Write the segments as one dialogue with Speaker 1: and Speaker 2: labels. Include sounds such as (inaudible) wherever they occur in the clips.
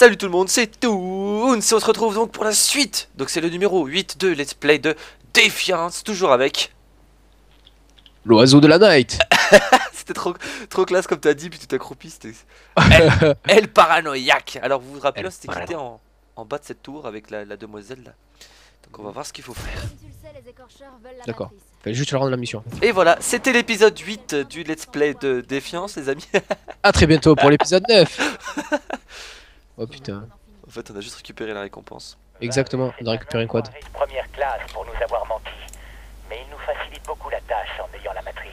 Speaker 1: Salut tout le monde, c'est Toons et on se retrouve donc pour la suite. Donc c'est le numéro 8 de Let's Play de Défiance, toujours avec...
Speaker 2: L'oiseau de la night. (laughs)
Speaker 1: C'était trop, trop classe comme t'as dit, puis tu t'accroupis, c'était... El, (laughs) El Paranoïaque. Alors vous vous rappelez,
Speaker 2: El
Speaker 1: c'était quitté en, en bas de cette tour avec la, la demoiselle là. Donc on va voir ce qu'il faut faire.
Speaker 2: D'accord. Fallait juste leur rendre la mission.
Speaker 1: Et voilà, c'était l'épisode 8 du Let's Play de Défiance les amis.
Speaker 2: A très bientôt pour l'épisode 9 (laughs) Oh putain,
Speaker 1: En fait on a juste récupéré la récompense
Speaker 2: exactement, on a récupéré un quad.
Speaker 3: de première classe pour nous avoir menti. Mais il nous facilite beaucoup la tâche en ayant la matrice.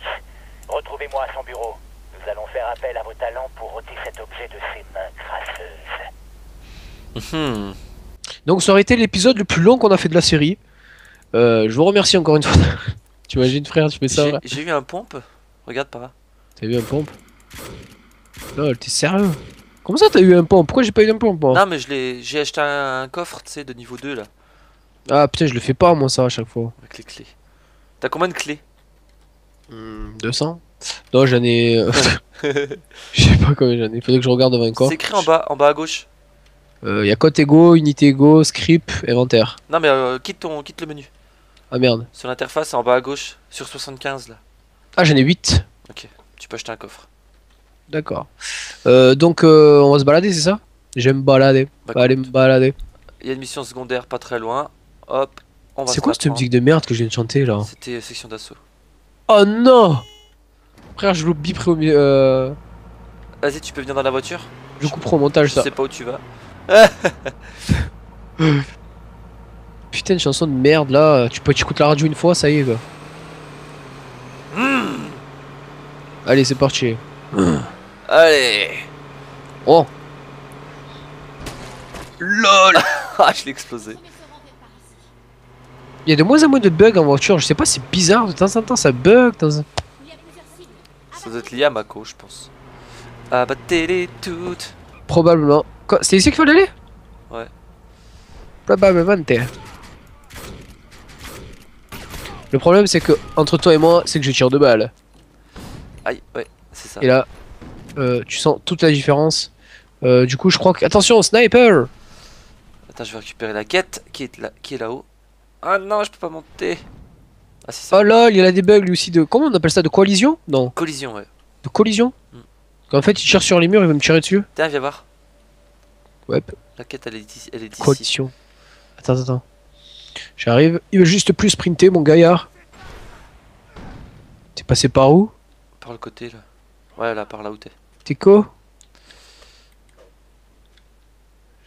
Speaker 3: Retrouvez-moi à son bureau. Nous allons faire appel à vos talents pour ôter cet objet de ses mains crasseuses.
Speaker 1: Mhm.
Speaker 2: Donc ça aurait été l'épisode le plus long qu'on a fait de la série. Euh, je vous remercie encore une fois. (laughs) tu imagines frère, tu fais ça
Speaker 1: J'ai eu un pompe, regarde par là
Speaker 2: T'as eu un pompe Lol, t'es sérieux Comment ça t'as eu un pompe Pourquoi j'ai pas eu un moi?
Speaker 1: Non mais je l'ai, j'ai acheté un, un coffre, tu sais, de niveau 2 là,
Speaker 2: Ah putain, je le fais pas moi ça à chaque fois.
Speaker 1: avec les clés. T'as combien de clés?
Speaker 2: Hmm, 200 Non, j'en ai. euh, (laughs) Je sais pas combien j'en ai. Faudrait que je regarde devant un corps.
Speaker 1: C'est écrit en bas, en bas à gauche.
Speaker 2: Euh, y a code ego, unité ego, script, inventaire.
Speaker 1: Non mais euh, quitte ton, quitte le menu.
Speaker 2: Ah merde.
Speaker 1: Sur l'interface en bas à gauche, sur 75 là.
Speaker 2: Ah, j'en ai 8.
Speaker 1: Tu peux acheter un coffre.
Speaker 2: D'accord. Euh, donc, euh, on va se balader, c'est ça? J'aime balader.
Speaker 1: Bah,
Speaker 2: aller me balader.
Speaker 1: Il y a une mission secondaire pas très loin. Hop, on va
Speaker 2: C'est quoi cette
Speaker 1: prendre.
Speaker 2: musique de merde que je viens de chanter là?
Speaker 1: C'était section d'assaut.
Speaker 2: Oh non Frère, je l'oublie au milieu. Euh...
Speaker 1: Vas-y, tu peux venir dans la voiture
Speaker 2: Je couperai au montage
Speaker 1: Je
Speaker 2: ça.
Speaker 1: sais pas où tu vas. (laughs)
Speaker 2: Putain, une chanson de merde là. Tu peux tu écoutes la radio une fois, ça y est quoi.
Speaker 1: Hmm.
Speaker 2: Allez, c'est parti.
Speaker 1: Allez
Speaker 2: Oh
Speaker 1: LOL (laughs) Ah, je l'ai explosé.
Speaker 2: Il y a de moins en moins de bugs en voiture. Je sais pas, c'est bizarre. De temps en temps, ça bug.
Speaker 1: Ça doit être lié à Mako, je pense. Abattez-les toutes.
Speaker 2: Probablement. Quoi C'était ici qu'il fallait aller?
Speaker 1: Ouais.
Speaker 2: Probablement. Le problème, c'est que entre toi et moi, c'est que je tire deux balles.
Speaker 1: Aïe, ouais, c'est ça.
Speaker 2: Et là, euh, tu sens toute la différence. Euh, du coup, je crois que. Attention, sniper
Speaker 1: Attends, je vais récupérer la quête qui est là, qui est là-haut. Ah non, je peux pas monter. Ah c'est
Speaker 2: Oh
Speaker 1: bon.
Speaker 2: là, il y a des bugs lui aussi de. Comment on appelle ça De coalition Non,
Speaker 1: collision, ouais.
Speaker 2: de collision?
Speaker 1: Hmm.
Speaker 2: Qu'en fait, il tire sur les murs, il va me tirer dessus
Speaker 1: Tiens, viens voir.
Speaker 2: Ouais,
Speaker 1: La quête, elle est ici. Elle est ici.
Speaker 2: coalition. Attends, attends. J'arrive. Il veut juste plus sprinter, mon gaillard. T'es passé par où?
Speaker 1: Par le côté là. Ouais, là, par là où t'es.
Speaker 2: T'es co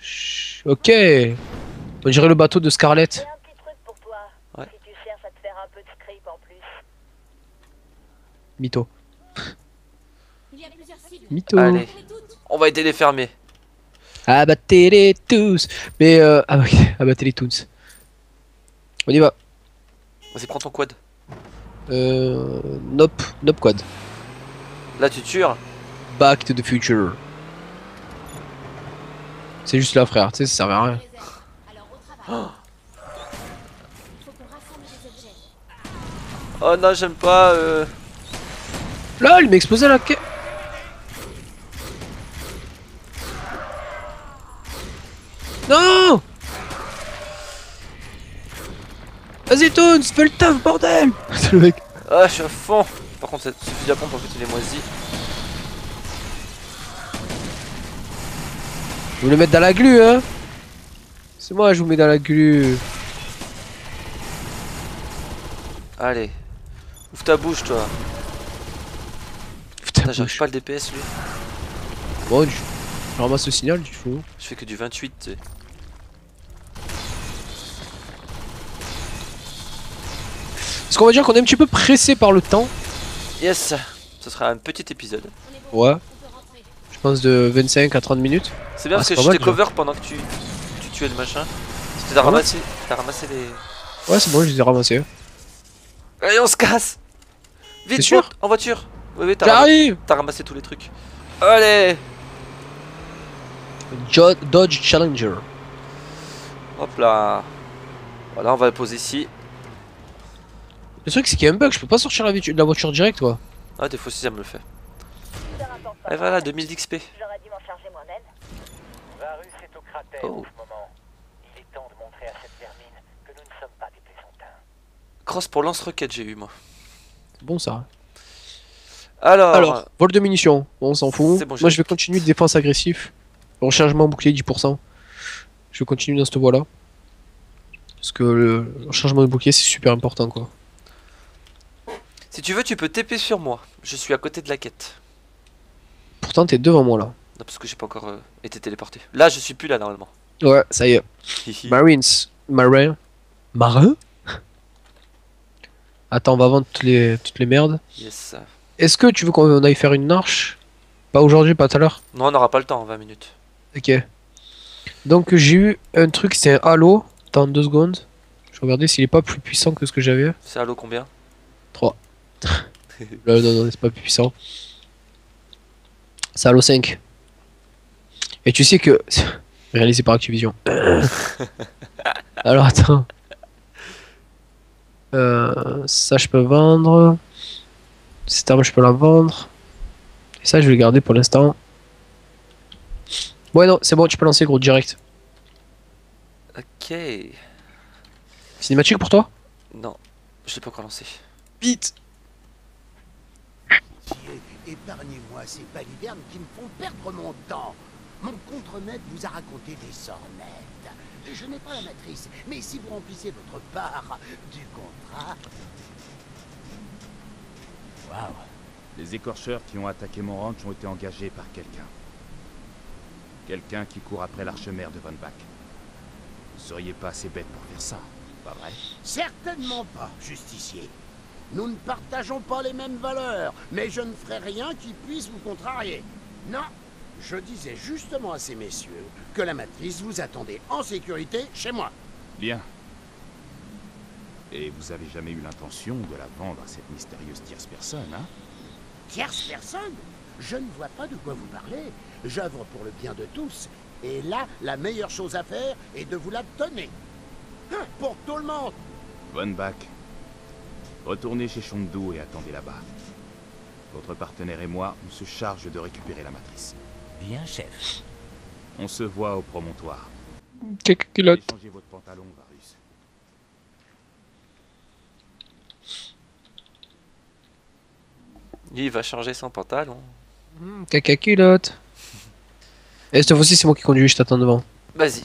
Speaker 2: Chut, Ok. On dirait le bateau de Scarlett.
Speaker 3: Un petit truc pour toi.
Speaker 1: Ouais.
Speaker 3: Si tu cherches à te faire un peu de script en plus.
Speaker 2: Mytho.
Speaker 4: Il y a plusieurs cibles.
Speaker 2: Mytho.
Speaker 1: Allez, on va aider les fermiers.
Speaker 2: Abattez-les tous. Mais euh... Ah ok, (laughs) abattez-les tous. On y va.
Speaker 1: Vas-y, prends ton quad.
Speaker 2: Euh... Nope. Nope quad.
Speaker 1: Là, tu tues.
Speaker 2: Back to the future. C'est juste là frère, tu sais, ça servait à rien.
Speaker 1: Oh non, j'aime pas. Euh...
Speaker 2: Là, il m'a explosé la quai. Non Vas-y Toons, fais le taf, bordel C'est (laughs) le mec.
Speaker 1: Ah, je suis à fond. Par contre, ce ce fusil à pompe, en fait, il est moisi.
Speaker 2: Vous le mettre dans la glu, hein C'est moi, je vous mets dans la glu.
Speaker 1: Allez. Ouvre ta bouche, toi.
Speaker 2: Putain,
Speaker 1: j'arrive pas le DPS, lui.
Speaker 2: Bon, je... je ramasse le signal, du coup.
Speaker 1: Je fais que du 28, tu sais.
Speaker 2: Est-ce qu'on va dire qu'on est un petit peu pressé par le temps
Speaker 1: Yes Ce sera un petit épisode.
Speaker 2: Ouais.
Speaker 4: On peut rentrer.
Speaker 2: Je pense de 25 à 30 minutes.
Speaker 1: C'est bien
Speaker 2: Ah,
Speaker 1: parce que je t'ai cover pendant que tu, tu tuais le machin. Tu t'as
Speaker 2: Ah
Speaker 1: ramassé, ramassé les...
Speaker 2: Ouais, c'est bon, je les ai ramassés.
Speaker 1: Allez, on se casse Vite,
Speaker 2: sûr
Speaker 1: En voiture Oui, oui, t'as ram-
Speaker 2: J'arrive
Speaker 1: t'as ramassé tous les trucs. Allez
Speaker 2: Jo- Dodge Challenger.
Speaker 1: Hop là Voilà, on va le poser ici.
Speaker 2: Le truc, c'est qu'il y a un bug, je peux pas sortir la, la voiture direct, toi.
Speaker 1: Ah, des fois, si ça me le fait. Et voilà, 2000 d'XP.
Speaker 3: J'aurais dû m'en charger moi-même.
Speaker 5: Varus est
Speaker 3: cratère
Speaker 1: Oh.
Speaker 3: en ce moment. Il est temps de montrer à cette vermine que nous ne sommes pas des plaisantins.
Speaker 1: Cross pour lance-roquette, j'ai eu moi.
Speaker 2: C'est bon ça.
Speaker 1: Alors,
Speaker 2: Alors, vol de munitions, bon, on s'en fout.
Speaker 1: bon,
Speaker 2: Moi je vais continuer de défense agressif. Rechargement bouclier 10%. Je vais continuer dans cette voie là. Parce que le le changement de bouclier c'est super important quoi.
Speaker 1: si tu veux, tu peux TP sur moi. Je suis à côté de la quête.
Speaker 2: Pourtant t'es devant moi là.
Speaker 1: Non, parce que j'ai pas encore euh, été téléporté. Là, je suis plus là normalement.
Speaker 2: Ouais, ça y est. Marines. Marin. Marin Attends, on va vendre toutes les, toutes les merdes.
Speaker 1: yes.
Speaker 2: Est-ce que tu veux qu'on aille faire une arche? Pas aujourd'hui, pas tout à l'heure?
Speaker 1: Non, on n'aura pas le temps en 20 minutes.
Speaker 2: Ok. Donc j'ai eu un truc, c'est un halo. Attends deux secondes. Je vais regarder s'il est pas plus puissant que ce que j'avais.
Speaker 1: C'est Halo combien?
Speaker 2: 3. Là, (laughs) non, non, c'est pas plus puissant. C'est Halo 5. Et tu sais que. (laughs) Réalisé par Activision. (laughs) Alors attends. Euh, ça je peux vendre. Cette arme je peux la vendre. Et ça je vais le garder pour l'instant. Ouais non, c'est bon, tu peux lancer gros direct.
Speaker 1: Ok.
Speaker 2: Cinématique pour toi?
Speaker 1: Non, je l'ai pas encore lancé.
Speaker 2: Vite
Speaker 5: Épargnez-moi ces balivernes qui me font perdre mon temps. Mon contremaître vous a raconté des sornettes. Je n'ai pas la matrice, mais si vous remplissez votre part du contrat...
Speaker 6: Waouh Les écorcheurs qui ont attaqué mon ranch ont été engagés par quelqu'un. Quelqu'un qui court après l'archemère de Von Bach. Vous seriez pas assez bête pour faire ça, pas vrai?
Speaker 5: Certainement pas, justicier. Nous ne partageons pas les mêmes valeurs, mais je ne ferai rien qui puisse vous contrarier. Non, je disais justement à ces messieurs que la matrice vous attendait en sécurité chez moi.
Speaker 6: Bien. Et vous avez jamais eu l'intention de la vendre à cette mystérieuse tierce personne, hein?
Speaker 5: Tierce personne? Je ne vois pas de quoi vous parlez. J'œuvre pour le bien de tous. Et là, la meilleure chose à faire est de vous la donner. Hein, Pour tout le monde
Speaker 6: Von Bach. Retournez chez Shondu et attendez là-bas. Votre partenaire et moi, on se charge de récupérer la matrice.
Speaker 3: Bien, chef.
Speaker 6: On se voit au promontoire.
Speaker 2: Quelques culottes.
Speaker 6: Changez votre pantalon, Varus.
Speaker 1: Il va changer son pantalon.
Speaker 2: Caca culotte. (laughs) Et cette fois-ci c'est moi qui conduis, je t'attends devant.
Speaker 1: Vas-y.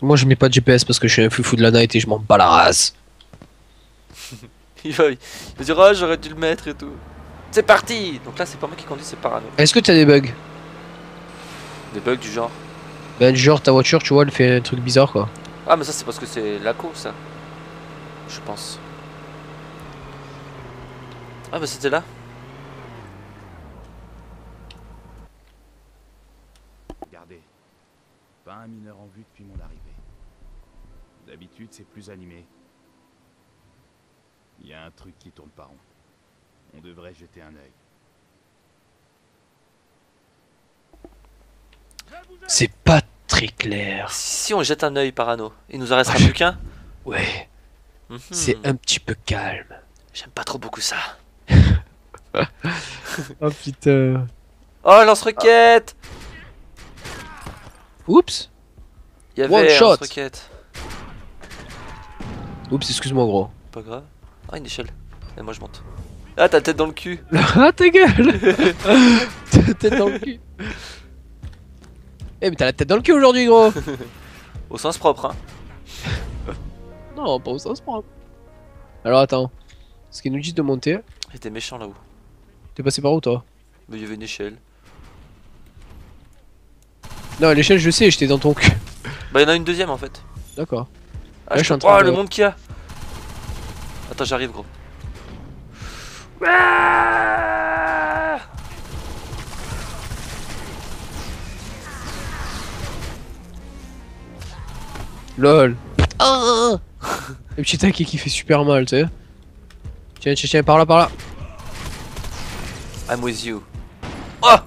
Speaker 2: Moi je mets pas de GPS parce que je suis un foufou de la night et je m'en bats la race. (laughs)
Speaker 1: Il va, il va dire, oh, j'aurais dû le mettre et tout. C'est parti Donc là, c'est pas moi qui conduis, c'est Parano.
Speaker 2: Est-ce que t'as des bugs?
Speaker 1: Des bugs du genre?
Speaker 2: Ben genre ta voiture tu vois elle fait un truc bizarre quoi.
Speaker 1: Ah, mais ça, c'est parce que c'est l'ACO, ça. Je pense. Ah, bah c'était là.
Speaker 6: Regardez. Pas un mineur en vue depuis mon arrivée. D'habitude, c'est plus animé. Il y a un truc qui tourne pas rond. On devrait jeter un œil.
Speaker 2: C'est pas très clair.
Speaker 1: Si on jette un œil Parano, il nous en restera plus qu'un.
Speaker 2: Ouais,
Speaker 1: Mhm.
Speaker 2: c'est un petit peu calme.
Speaker 1: J'aime pas trop beaucoup ça. (laughs)
Speaker 2: Oh putain.
Speaker 1: Oh, lance-roquette
Speaker 2: Oups.
Speaker 1: Il y avait
Speaker 2: shot.
Speaker 1: lance-roquette.
Speaker 2: Oups, excuse-moi gros.
Speaker 1: Pas grave. Ah, une échelle. Et moi, je monte. Ah, t'as la tête dans le cul. (laughs)
Speaker 2: ah ta gueule (laughs) T'as la tête dans le cul. Eh mais t'as la tête dans le cul aujourd'hui gros
Speaker 1: Au sens propre, hein. (laughs)
Speaker 2: Non, pas au sens propre. Alors attends. Ce qu'il nous dit de monter.
Speaker 1: J'étais méchant là-haut.
Speaker 2: T'es passé par où toi?
Speaker 1: Mais il y avait une échelle.
Speaker 2: Non, l'échelle je sais, j'étais dans ton cul.
Speaker 1: Bah, il y en a une deuxième en fait.
Speaker 2: D'accord.
Speaker 1: Ah,
Speaker 2: je suis en train
Speaker 1: Oh,
Speaker 2: de-
Speaker 1: le monde qu'il y a Attends, j'arrive, gros. Ah
Speaker 2: LOL. Ah Le petit taquet qui fait super mal, tu sais. Tiens, tiens, tiens, par là, par là.
Speaker 1: I'm with you. Oh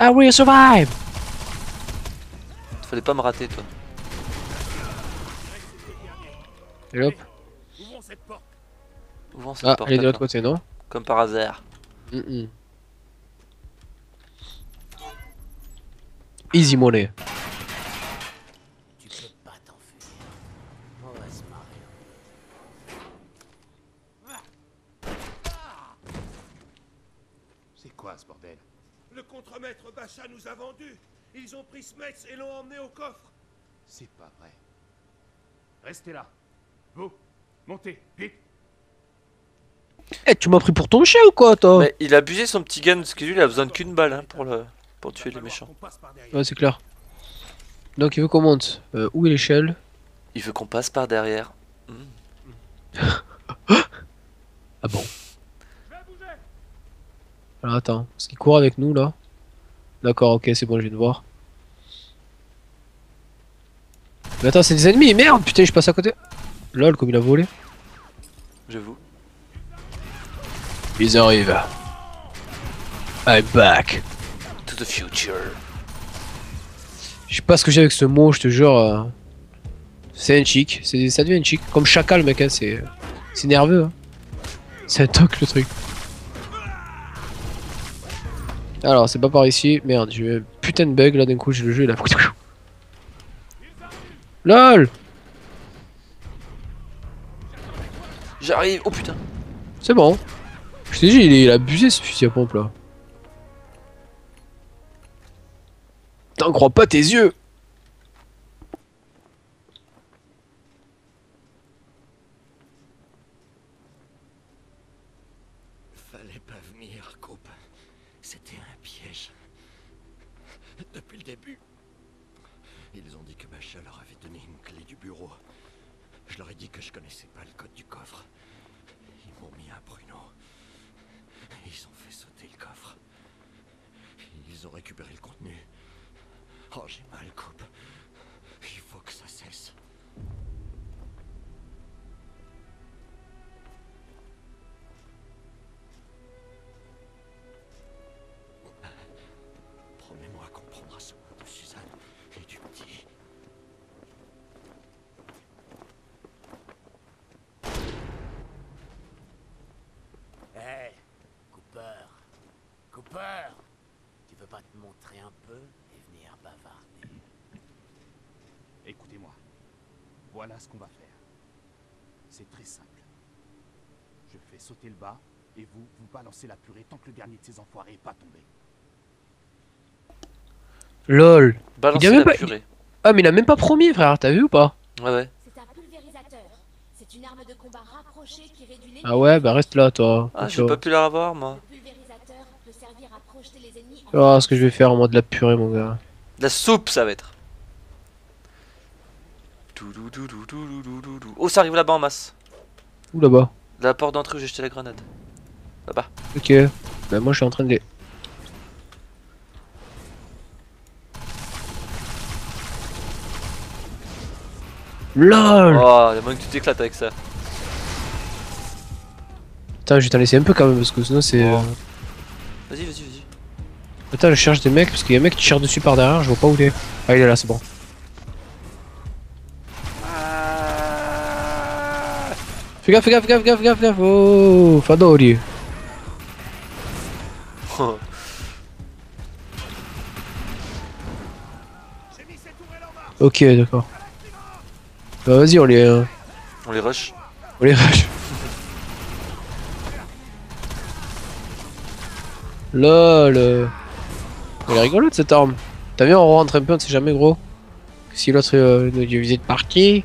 Speaker 2: I will survive
Speaker 1: Fallait pas me rater, toi.
Speaker 2: Et hop cette porte.
Speaker 1: Ouvrons cette
Speaker 2: ah,
Speaker 1: porte.
Speaker 2: Elle est de l'autre côté, non?
Speaker 1: Comme par hasard.
Speaker 2: Mm -mm. Easy money. Tu peux pas t'enfuir.
Speaker 6: C'est quoi ce bordel?
Speaker 7: Le contremaître Bacha nous a vendus. Ils ont pris Smets et l'ont emmené au coffre.
Speaker 6: C'est pas vrai. Restez là. Vous, montez, vite.
Speaker 2: Eh, tu m'as pris pour ton chien ou quoi, toi
Speaker 1: Mais il a abusé son petit gun parce que lui il a besoin qu'une balle hein, pour, le... pour tuer les méchants.
Speaker 2: Ouais, c'est clair. Donc, il veut qu'on monte. Euh, où est l'échelle
Speaker 1: Il veut qu'on passe par derrière. (laughs)
Speaker 2: Ah bon Alors, attends. Est-ce qu'il court avec nous, là D'accord, ok, c'est bon, je viens de voir. Mais attends, c'est des ennemis Merde, putain, je passe à côté Lol, comme il a volé.
Speaker 1: J'avoue.
Speaker 2: Ils arrivent. I'm back.
Speaker 1: To the future.
Speaker 2: Je sais pas ce que j'ai avec ce mot, je te jure. euh, C'est un chic, c'est ça devient un chic. Comme chacal, mec, hein, c'est c'est nerveux. Hein. C'est un toc le truc. Alors, c'est pas par ici. Merde, j'ai eu un putain de bug là d'un coup, j'ai le jeu là. LOL
Speaker 1: J'arrive. Oh putain.
Speaker 2: C'est bon. Je t'ai dit, il, a abusé ce fusil à pompe là. T'en crois pas tes yeux
Speaker 6: Voilà ce qu'on va faire. C'est très simple. Je fais sauter le bas, et vous, vous balancez la purée tant que le dernier de ces enfoirés est pas tombé.
Speaker 2: LOL
Speaker 1: Balancer
Speaker 2: Il y a même
Speaker 1: la
Speaker 2: pas-
Speaker 1: purée.
Speaker 2: Ah, mais il a même pas promis, frère, t'as vu ou pas?
Speaker 1: Ouais, ouais.
Speaker 4: C'est un pulvérisateur. C'est une arme de combat rapprochée qui réduit les
Speaker 2: Ah ouais, bah reste là, toi.
Speaker 1: Ah,
Speaker 2: Tu
Speaker 1: j'ai pas pu la revoir moi.
Speaker 4: Le pulvérisateur peut servir à projeter les ennemis.
Speaker 2: Tu vas voir ce que je vais faire en mode de la purée, mon gars.
Speaker 1: La soupe, ça va être. Oh, ça arrive là-bas en masse.
Speaker 2: Où là-bas
Speaker 1: la porte d'entrée où j'ai jeté la grenade. Là-bas.
Speaker 2: Ok. Bah, moi, je suis en train de les. LOL
Speaker 1: Oh, il y a moyen que tu t'éclates avec ça.
Speaker 2: Putain, je vais t'en laisser un peu quand même, parce que sinon c'est.
Speaker 1: Vas-y, vas-y, vas-y.
Speaker 2: Attends, je cherche des mecs, parce qu'il y a un mec qui tire dessus par derrière, je vois pas où il est. Ah, il est là, c'est bon. Fais gaffe, fais gaffe, gaffe, gaffe, gaffe, gaffe. Oh, Fadori. Ok, d'accord. Bah, vas-y, on les. euh,
Speaker 1: On les rush.
Speaker 2: On les rush. Lol. Elle est rigolote cette arme. T'as vu, on rentre un peu, on sait jamais, gros. Si l'autre euh, nous dit visite partie.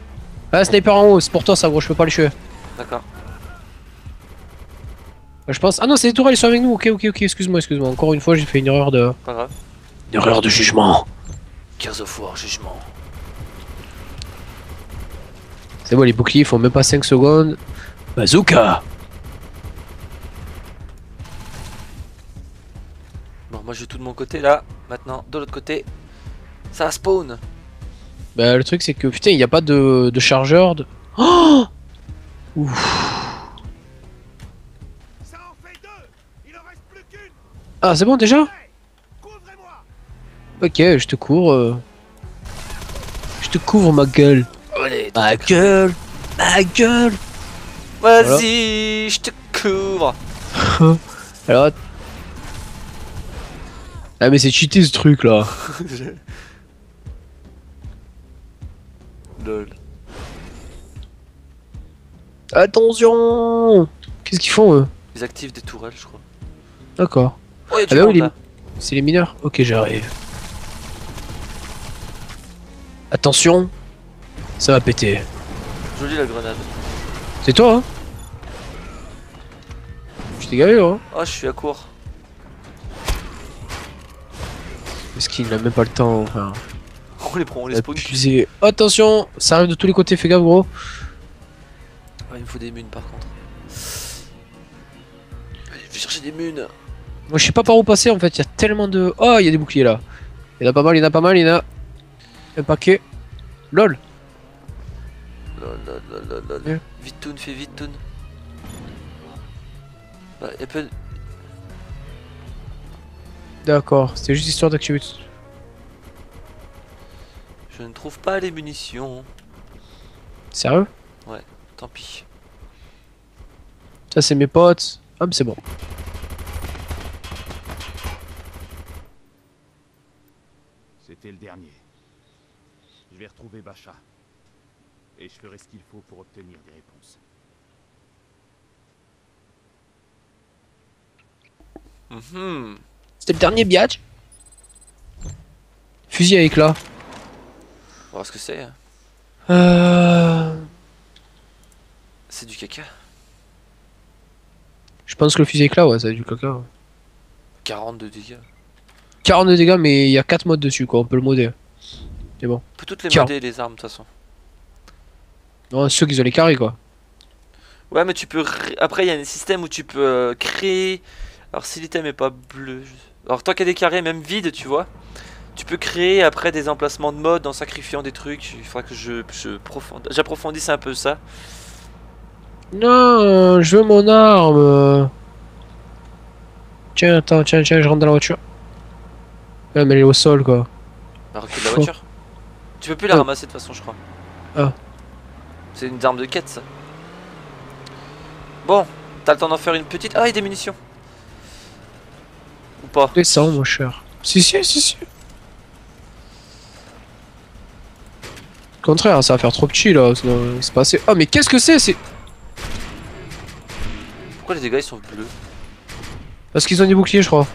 Speaker 2: Ah, sniper en haut, c'est pour toi ça, gros, je peux pas les tuer.
Speaker 1: D'accord.
Speaker 2: Euh, Je pense. Ah non, c'est les tourelles, ils sont avec nous. Ok, ok, ok, excuse-moi, excuse-moi. Encore une fois, j'ai fait une erreur de.
Speaker 1: Pas grave.
Speaker 2: Une erreur de jugement.
Speaker 1: 15 of War, jugement.
Speaker 2: C'est bon, les boucliers font même pas 5 secondes. Bazooka
Speaker 1: Bon, moi je vais tout de mon côté là. Maintenant, de l'autre côté, ça spawn.
Speaker 2: Bah, le truc, c'est que putain, il n'y a pas de, de chargeur. De... Oh
Speaker 7: Ça en fait deux Il en reste plus qu'une
Speaker 2: ah, c'est bon déjà Ok, je te cours. euh. Je te couvre ma gueule.
Speaker 1: Allez,
Speaker 2: Ma gueule Ma gueule
Speaker 1: vas-y, je te couvre. (laughs)
Speaker 2: Alors. Ah, mais c'est cheaté ce truc là. (laughs)
Speaker 1: Lol.
Speaker 2: Attention Qu'est-ce qu'ils font eux
Speaker 1: Ils activent des tourelles, je crois.
Speaker 2: D'accord.
Speaker 1: Oh,
Speaker 2: Ah bah oui. C'est les mineurs Ok, j'arrive. Attention, ça va péter.
Speaker 1: Jolie la grenade.
Speaker 2: C'est toi, hein Je t'ai gavé, là. Hein
Speaker 1: Oh, je suis à court.
Speaker 2: Parce qu'il n'a même pas le temps. Enfin,
Speaker 1: On les prend, on les spawn.
Speaker 2: Attention, ça arrive de tous les côtés, fais gaffe, gros.
Speaker 1: Ouais, il me faut des munes par contre. Allez, je vais chercher des munes.
Speaker 2: Moi, je sais pas par où passer en fait. Il y a tellement de. Oh, il y a des boucliers là. Il y en a pas mal, il y en a pas mal, il y en a. Un paquet. Lol.
Speaker 1: Lol, lol, lol, lol, lol.
Speaker 2: Ouais.
Speaker 1: Vite toon, fais vite toon. Bah,
Speaker 2: D'accord, c'était juste histoire d'activer.
Speaker 1: Je ne trouve pas les munitions.
Speaker 2: Sérieux?
Speaker 1: Tant pis.
Speaker 2: Ça, c'est mes potes. Hop, c'est bon.
Speaker 6: C'était le dernier. Je vais retrouver Bacha. Et je ferai ce qu'il faut pour obtenir des réponses.
Speaker 1: Mhm.
Speaker 2: C'était le dernier biatch. Fusil à éclat.
Speaker 1: On va voir ce que c'est. hein.
Speaker 2: Euh...
Speaker 1: C'est du caca.
Speaker 2: Je pense que le fusil éclat, ouais, ça a du caca. ouais.
Speaker 1: 40 de dégâts.
Speaker 2: 42 dégâts, mais il y a 4 modes dessus, quoi. On peut le modder.
Speaker 1: On peut toutes les modder les armes de toute façon.
Speaker 2: Non, ceux qui ont les carrés, quoi.
Speaker 1: Ouais, mais tu peux. Après, il y a un système où tu peux euh, créer. Alors, si l'item est pas bleu. Alors, tant qu'il y a des carrés, même vides, tu vois, tu peux créer après des emplacements de mode en sacrifiant des trucs. Il faudra que je, je profond- j'approfondisse un peu ça.
Speaker 2: Non, je veux mon arme. Tiens, attends, tiens, tiens, je rentre dans la voiture. Ouais, mais elle est au sol, quoi.
Speaker 1: De la voiture? Tu peux plus la
Speaker 2: Oh.
Speaker 1: ramasser de toute façon, je crois.
Speaker 2: Ah.
Speaker 1: C'est une arme de quête, ça. Bon, t'as le temps d'en faire une petite. Ah, il y a des munitions. Ou pas
Speaker 2: Descends, mon cher. Si, si, si, si. Au contraire, ça va faire trop petit, là. C'est pas assez. Oh, mais qu'est-ce que c'est? C'est
Speaker 1: Pourquoi les dégâts ils sont bleus
Speaker 2: parce qu'ils ont des boucliers, je crois.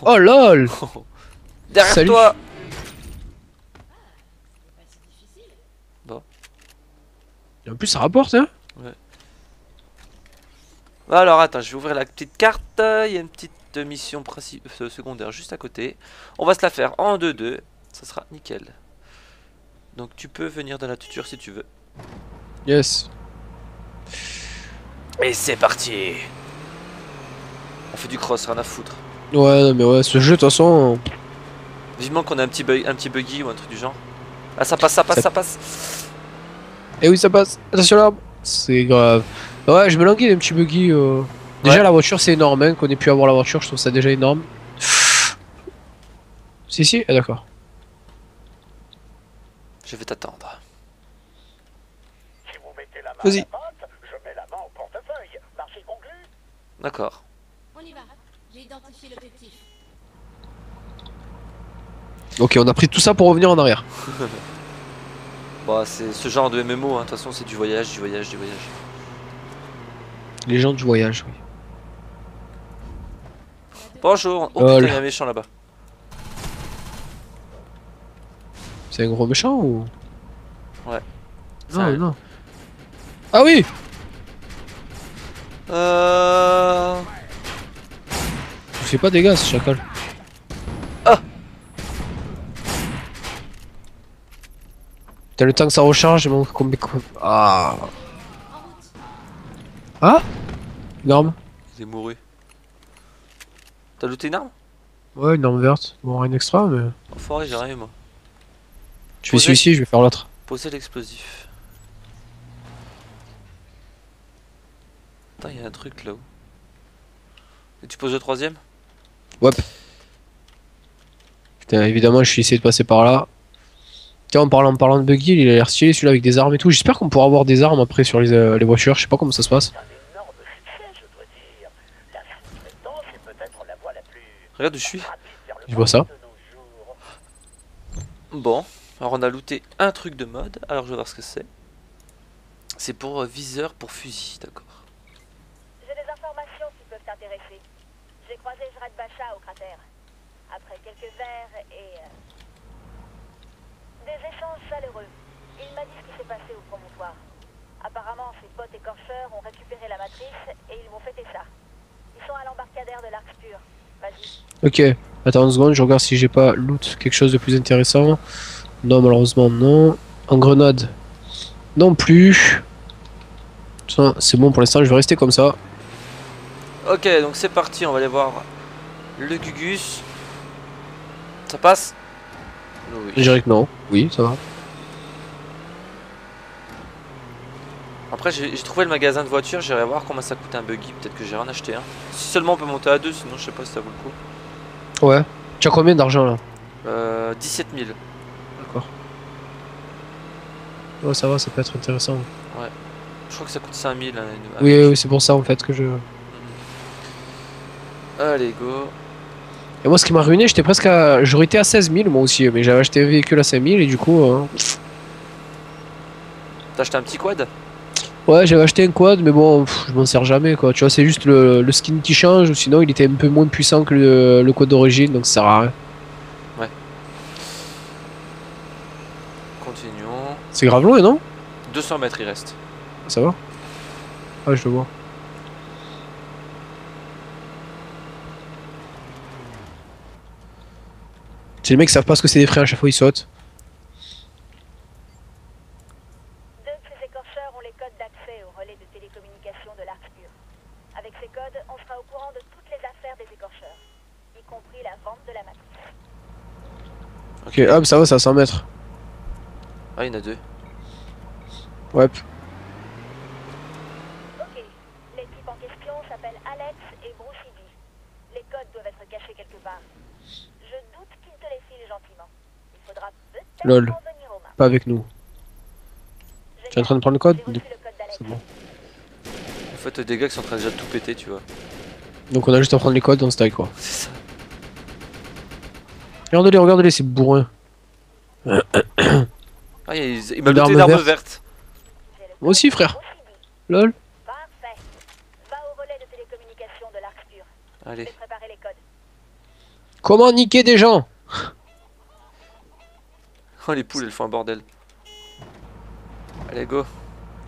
Speaker 2: Oh, lol (laughs)
Speaker 1: Derrière
Speaker 2: Salut.
Speaker 1: toi
Speaker 2: Et en plus, ça rapporte, hein
Speaker 1: Alors attends, je vais ouvrir la petite carte. Il y a une petite mission euh, secondaire juste à côté. On va se la faire en 2-2. Ça sera nickel. Donc tu peux venir dans la tuture si tu veux.
Speaker 2: Yes.
Speaker 1: Et c'est parti On fait du cross, rien à foutre.
Speaker 2: Ouais, non, mais ouais, ce jeu, de toute façon.
Speaker 1: Vivement qu'on a un petit, bug, un petit buggy ou un truc du genre. Ah ça passe, ça passe,
Speaker 2: Ça-
Speaker 1: ça passe
Speaker 2: Eh oui, ça passe. Attention là. C'est grave. Ouais, je me languis d'un petit buggy. euh. Déjà,
Speaker 1: Ouais.
Speaker 2: la voiture, c'est énorme. Hein, qu'on ait pu avoir la voiture, je trouve ça déjà énorme. (sighs) Si, si, ah, d'accord.
Speaker 1: Je vais t'attendre.
Speaker 2: Vas-y.
Speaker 3: à la pâte, je mets la main au portefeuille. Marché conclu
Speaker 1: D'accord.
Speaker 4: On y va. J'ai identifié l'objectif.
Speaker 2: Ok, on a pris tout ça pour revenir en arrière. (laughs)
Speaker 1: Bon, c'est ce genre de MMO, hein. de toute façon c'est du voyage, du voyage, du voyage.
Speaker 2: Les gens du voyage, oui.
Speaker 1: Bonjour Oh putain, il y a un méchant là-bas.
Speaker 2: C'est un gros méchant ou?
Speaker 1: Ça
Speaker 2: Non, non. Ah oui
Speaker 1: Euh...
Speaker 2: Je fais pas de dégâts, ce chacal.
Speaker 1: Ah
Speaker 2: T'as le temps que ça recharge, mon combien. Ah. Ah Une arme
Speaker 1: Il est mouru. T'as looté une arme?
Speaker 2: Ouais, une arme verte. Bon, rien d'extra, mais.
Speaker 1: Enfoiré, j'ai rien eu moi.
Speaker 2: Je fais celui-ci, je vais faire l'autre.
Speaker 1: Poser l'explosif. Putain, il y a un truc là-haut. Et tu poses le troisième?
Speaker 2: Putain, évidemment, je suis essayé de passer par là. Tiens, en parlant, en parlant de buggy, il a l'air stylé celui-là avec des armes et tout. J'espère qu'on pourra avoir des armes après sur les, euh, les voitures. Je sais pas comment ça se passe.
Speaker 1: Regarde où je suis.
Speaker 2: Je vois ça.
Speaker 1: Bon, alors on a looté un truc de mode. Alors je vais voir ce que c'est. C'est pour euh, viseur pour fusil, d'accord.
Speaker 8: J'ai des informations qui peuvent t'intéresser. J'ai croisé Jrad Cratère. Après quelques verres et... euh, des échanges chaleureux. Il m'a dit ce qui s'est passé au promontoire. Apparemment, ses potes écorcheurs ont récupéré la matrice et ils vont fêter ça. Ils sont à l'embarcadère de l'Arc Pur. Vas-y.
Speaker 2: Ok, attends une seconde, je regarde si j'ai pas loot quelque chose de plus intéressant. Non, malheureusement, non. En grenade, non plus. C'est bon pour l'instant, je vais rester comme ça.
Speaker 1: Ok, donc c'est parti, on va aller voir le Gugus. Ça passe? Oui.
Speaker 2: Je dirais que non. Oui, ça va.
Speaker 1: Après, j'ai trouvé le magasin de voitures, j'irai voir combien ça coûte un buggy. Peut-être que j'ai en acheté un. Si seulement on peut monter à deux, sinon je sais pas si ça vaut le coup.
Speaker 2: Ouais. Tu as combien d'argent là?
Speaker 1: Euh, 17 000.
Speaker 2: D'accord. Ouais, ça va, ça peut être intéressant.
Speaker 1: Je crois que ça coûte 5000. Hein, une-
Speaker 2: Oui, oui, c'est pour ça en fait que je.
Speaker 1: Allez, go.
Speaker 2: Et moi, ce qui m'a ruiné, j'étais presque à. J'aurais été à 16 000 moi aussi, mais j'avais acheté un véhicule à 5 000 et du coup. euh,
Speaker 1: T'as acheté un petit quad?
Speaker 2: Ouais, j'avais acheté un quad, mais bon, pff, je m'en sers jamais quoi. Tu vois, c'est juste le, le skin qui change, ou sinon il était un peu moins puissant que le, le quad d'origine, donc ça sert à rien.
Speaker 1: Continuons.
Speaker 2: C'est grave loin, non?
Speaker 1: 200 mètres il reste.
Speaker 2: Ça va? Ah, je le vois. Les mecs qui savent pas ce que c'est des freins, à chaque fois ils sautent.
Speaker 8: Deux de ces écorcheurs ont les codes d'accès au relais de télécommunication de l'Arc Pur. Avec ces codes, on sera au courant de toutes les affaires des écorcheurs, y compris la vente de la matrice.
Speaker 2: Ok, hop, ça va, c'est à 100 mètres.
Speaker 1: Ah, il y en a deux.
Speaker 2: Ouais.
Speaker 8: Ok, les types en question s'appellent Alex et Bruce. Les codes doivent être cachés quelque part. Je doute qu'ils te les filent gentiment. Il faudra peut-être
Speaker 2: Lol.
Speaker 8: en venir aux mains.
Speaker 2: Pas avec nous. Tu es en train de prendre le code
Speaker 8: J'ai reçu le code d'Alex.
Speaker 2: C'est bon.
Speaker 1: En fait, des gars qui sont en train déjà de tout péter, tu vois.
Speaker 2: Donc on a juste à prendre les codes, on se taille quoi.
Speaker 1: C'est ça.
Speaker 2: Regardez-les, regardez-les, c'est bourrin. (coughs)
Speaker 1: Ah, il, il m'a
Speaker 2: Une
Speaker 1: looté
Speaker 2: arme
Speaker 1: une arme
Speaker 2: verte.
Speaker 1: verte.
Speaker 8: J'ai le
Speaker 2: Moi aussi,
Speaker 8: code
Speaker 2: frère. Lol.
Speaker 8: Parfait. Va au relais de télécommunication de l'Arc Pur.
Speaker 1: Allez.
Speaker 8: vais préparer les codes.
Speaker 2: Comment niquer des gens? (laughs)
Speaker 1: Oh, les poules, elles font un bordel. Allez, go.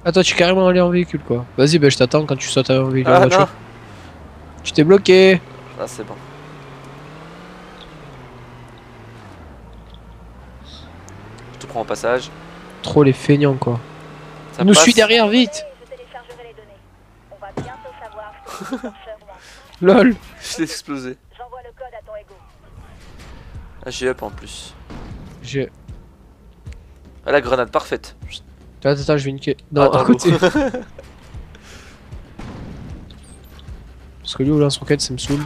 Speaker 2: Ah toi tu es carrément allé en véhicule quoi. Vas-y bah je t'attends quand tu sautes en véhicule en
Speaker 1: Ah
Speaker 2: voiture.
Speaker 1: non
Speaker 2: Tu t'es bloqué.
Speaker 1: Ah, c'est bon. Je te prends au passage.
Speaker 2: Trop les feignants quoi.
Speaker 1: Ça
Speaker 2: nous
Speaker 1: passe.
Speaker 2: suit derrière vite. (laughs) Lol.
Speaker 1: Je l'ai explosé.
Speaker 8: J'envoie le code à ton ego.
Speaker 1: Ah, j'ai up en plus.
Speaker 2: J'ai.
Speaker 1: Ah, la grenade, parfaite.
Speaker 2: Attends, attends, je vais niquer. Non,
Speaker 1: Ah,
Speaker 2: à côté. (laughs) Parce que lui au lance-roquette ça me saoule.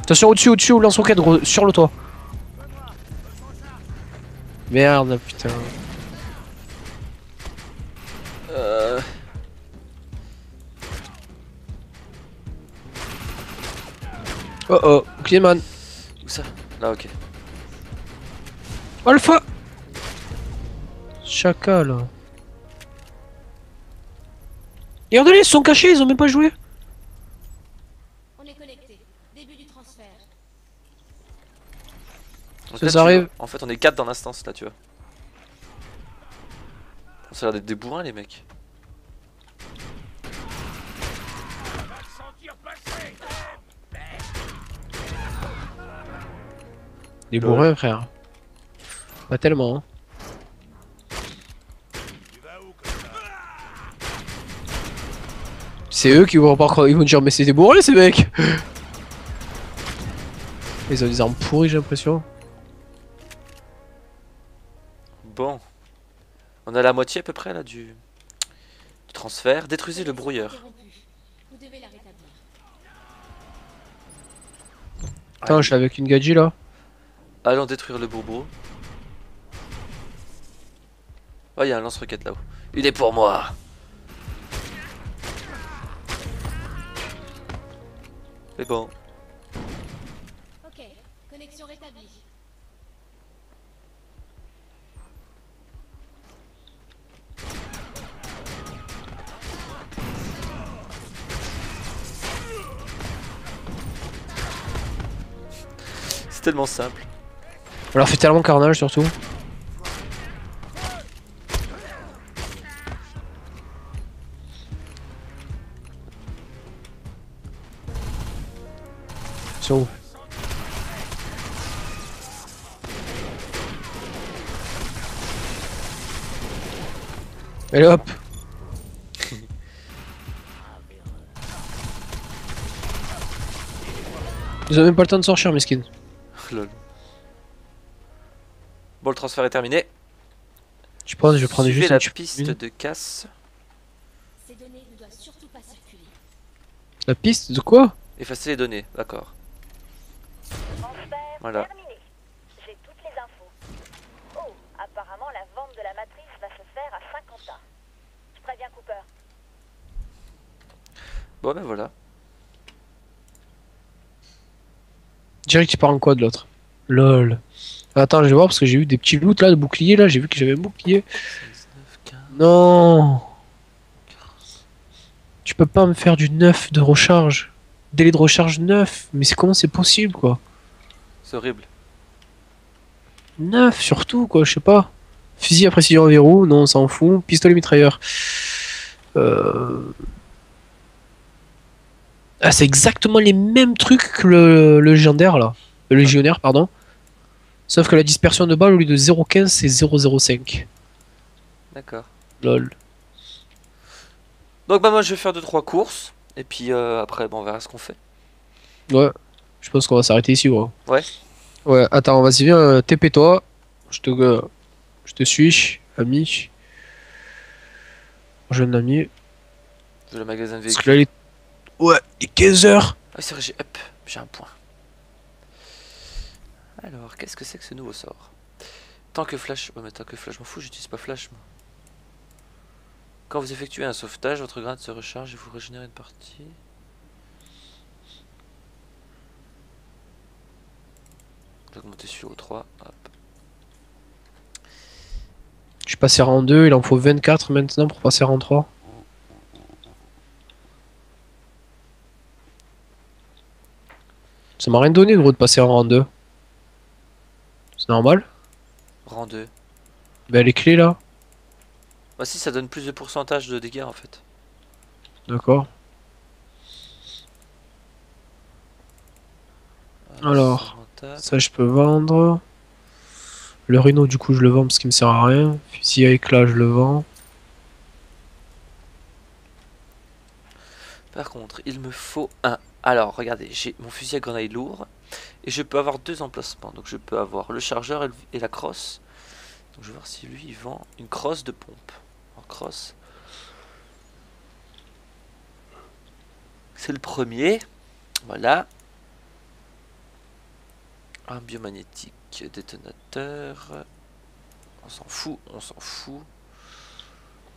Speaker 2: Attention au-dessus, au-dessus, au lance-roquette sur le toit. Merde putain.
Speaker 1: Euh...
Speaker 2: Oh oh, Clément.
Speaker 1: Où ça? Là, ok.
Speaker 2: Alpha Chacal. Regardez-les, ils sont cachés, ils ont même pas joué.
Speaker 4: On est connecté. Début du transfert.
Speaker 1: Donc
Speaker 2: Ça,
Speaker 1: là,
Speaker 2: ça
Speaker 1: tu
Speaker 2: arrive.
Speaker 1: vois, En fait, on est 4 dans l'instance, là, tu vois. Ça a l'air d'être des bourrins, les mecs.
Speaker 2: Les
Speaker 1: Lol.
Speaker 2: bourrins, frère. Pas tellement. Hein. C'est eux qui vont pas croire, ils vont dire mais c'est des bourrins ces mecs Ils ont des armes pourries j'ai l'impression.
Speaker 1: Bon. On a la moitié à peu près, là, du... du transfert. Détruisez le brouilleur.
Speaker 2: Attends, je suis avec une gadget là.
Speaker 1: Allons détruire le bourbeau. Oh, il y a un lance-roquette là-haut. Il est pour moi C'est bon.
Speaker 4: Ok. Connexion rétablie.
Speaker 1: C'est tellement simple.
Speaker 2: On leur fait tellement carnage surtout. Allez hop Ils ont même pas le temps de sortir, mesquine. (laughs)
Speaker 1: Lol. Bon, le transfert est terminé.
Speaker 2: Je pense que je prends juste
Speaker 1: la piste
Speaker 2: de-
Speaker 1: casse.
Speaker 4: Ces données ne doivent surtout pas circuler.
Speaker 2: La piste de quoi?
Speaker 1: Effacer les données, d'accord. Voilà.
Speaker 8: terminé. J'ai toutes les infos. Oh, apparemment la vente de la matrice va se faire à Saint-Quentin. Je préviens Cooper.
Speaker 1: Bon, ben voilà.
Speaker 2: Direct, il part en quoi de l'autre? Lol. Attends, je vais voir parce que j'ai eu des petits loots là de bouclier là. J'ai vu que j'avais un bouclier.
Speaker 1: 19, 15.
Speaker 2: Non Tu peux pas me faire du 9 de recharge. Délai de recharge 9. Mais c'est comment c'est possible quoi?
Speaker 1: C'est horrible.
Speaker 2: 9 surtout quoi, je sais pas. Fusil à précision en verrou, non on s'en fout. Pistolet mitrailleur. Euh... Ah c'est exactement les mêmes trucs que le, le légendaire là. Le légionnaire pardon. Sauf que la dispersion de balles au lieu de 0,15 c'est 0,05.
Speaker 1: D'accord.
Speaker 2: Lol.
Speaker 1: Donc, bah, moi, je vais faire 2-3 courses. Et puis euh, après, bon, on verra ce qu'on fait.
Speaker 2: Ouais. Je pense qu'on va s'arrêter ici gros.
Speaker 1: Ouais.
Speaker 2: Ouais, attends, vas-y viens, euh, TP-toi. Je te, euh, je te suis, ami. Jeune ami.
Speaker 1: De le magasin de véhicules.
Speaker 2: que là, il est... Ouais, il est 15h.
Speaker 1: Ah, c'est vrai, j'ai hop, j'ai un point. Alors, qu'est-ce que c'est que ce nouveau sort? Tant que flash. Ouais, mais tant que flash, je m'en fous, j'utilise pas flash moi. Quand vous effectuez un sauvetage, votre grade se recharge et vous régénérez une partie. Vous augmentez celui au 3. Hop.
Speaker 2: Je suis passé rang 2, il en faut 24 maintenant pour passer rang 3. Ça m'a rien donné gros de passer en rang 2. C'est normal
Speaker 1: Rang 2.
Speaker 2: Ben les clés là.
Speaker 1: Bah si, ça donne plus de pourcentage de dégâts en fait.
Speaker 2: D'accord. Alors,
Speaker 1: Avantage.
Speaker 2: Ça je peux vendre. Le Rhino du coup je le vends parce qu'il me sert à rien. Fusil à éclat je le vends.
Speaker 1: Par contre, il me faut un. Alors, regardez, j'ai mon fusil à grenaille lourd et je peux avoir deux emplacements. Donc, je peux avoir le chargeur et, la crosse. Je vais voir si lui il vend une crosse de pompe. En crosse. C'est le premier. Voilà. Un biomagnétique détonateur. On s'en fout, on s'en fout.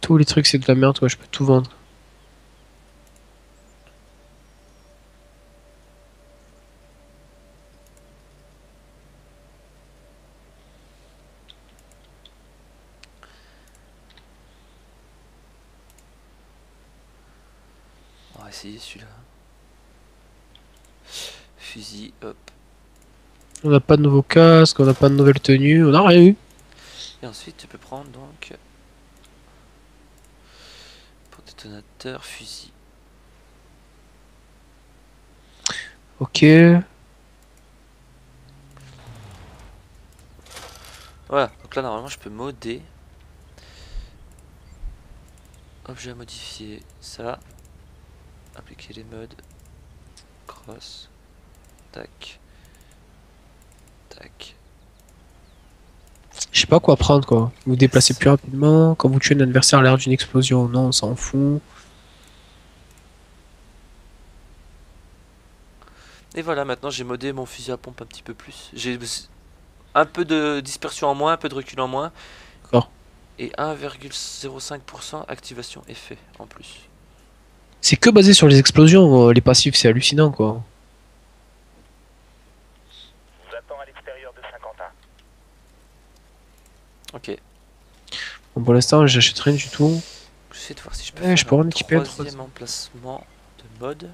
Speaker 2: Tous les trucs c'est de la merde quoi, je peux tout vendre.
Speaker 1: On va essayer celui-là. Fusil, hop.
Speaker 2: On n'a pas de nouveau casque, on n'a pas de nouvelle tenue, on n'a rien eu.
Speaker 1: Et ensuite, tu peux prendre donc pour détonateur fusil.
Speaker 2: Ok.
Speaker 1: Voilà, donc là normalement je peux modder. Objet à modifier, ça. Appliquer les modes. Cross. Tac. Tac.
Speaker 2: Je sais pas quoi prendre quoi. Vous déplacez plus rapidement. Quand vous tuez un adversaire à l'air d'une explosion, non, on s'en fout.
Speaker 1: Et voilà, maintenant j'ai modé mon fusil à pompe un petit peu plus. J'ai un peu de dispersion en moins, un peu de recul en moins. Et 1,05% activation effet en plus.
Speaker 2: C'est que basé sur les explosions, euh, les passifs, c'est hallucinant quoi.
Speaker 3: Je vous attends à l'extérieur de Saint-Quentin.
Speaker 1: Ok.
Speaker 2: Bon, pour l'instant, j'achète rien du tout.
Speaker 1: J'essaie de voir si je peux
Speaker 2: je pourrais
Speaker 1: un
Speaker 2: en équiper un
Speaker 1: troisième emplacement de mode.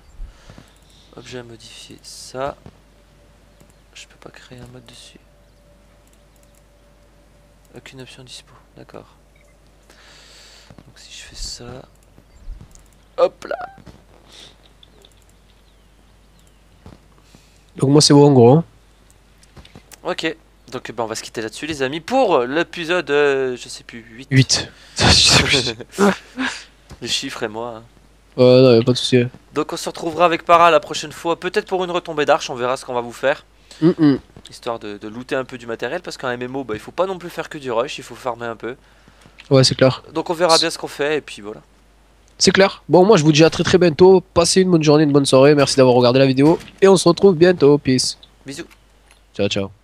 Speaker 1: Objet à modifier, ça. Je peux pas créer un mode dessus. Aucune option dispo, d'accord. Donc si je fais ça... Hop là
Speaker 2: Donc moi c'est bon en gros. hein.
Speaker 1: Ok, donc ben, on va se quitter là-dessus les amis pour l'épisode, euh, je sais plus, 8.
Speaker 2: 8.
Speaker 1: Les chiffres et moi. hein.
Speaker 2: ouais, non, y a pas de souci.
Speaker 1: Donc on se retrouvera avec Para la prochaine fois, peut-être pour une retombée d'arche, on verra ce qu'on va vous faire. Histoire de, de looter un peu du matériel, parce qu'en MMO, bah, il faut pas non plus faire que du rush, il faut farmer un peu.
Speaker 2: Ouais, c'est clair.
Speaker 1: Donc on verra bien ce qu'on fait, et puis voilà.
Speaker 2: C'est clair. Bon, moi je vous dis à très très bientôt. Passez une bonne journée, une bonne soirée. Merci d'avoir regardé la vidéo. Et on se retrouve bientôt. Peace.
Speaker 1: Bisous
Speaker 2: Ciao, ciao.